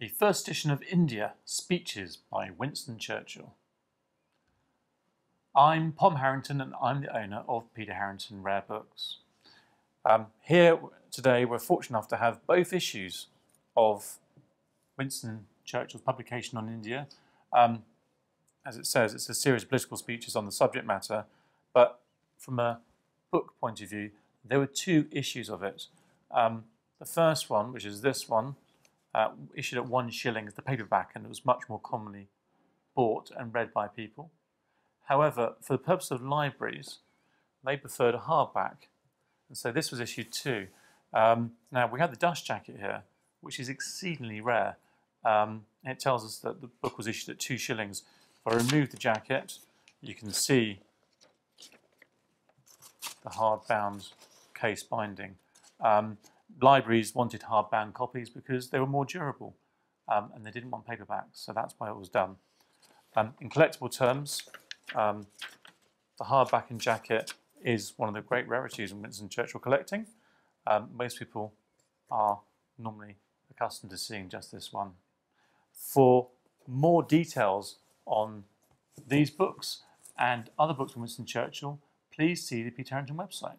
A first edition of India Speeches by Winston Churchill. I'm Pom Harrington and I'm the owner of Peter Harrington Rare Books. Um, here today we're fortunate enough to have both issues of Winston Churchill's publication on India. Um, as it says, it's a series of political speeches on the subject matter, but from a book point of view, there were two issues of it. Um, the first one, which is this one, uh, issued at one shilling as the paperback, and it was much more commonly bought and read by people. However, for the purpose of libraries, they preferred a hardback, and so this was issued too. Um, now we have the dust jacket here, which is exceedingly rare. Um, it tells us that the book was issued at two shillings. If I remove the jacket, you can see the hardbound case binding. Um, libraries wanted hardbound copies because they were more durable um, and they didn't want paperbacks, so that's why it was done. Um, in collectible terms, um, the hardback and jacket is one of the great rarities in Winston Churchill collecting. Um, most people are normally accustomed to seeing just this one. For more details on these books and other books from Winston Churchill, please see the Peter Harrington website.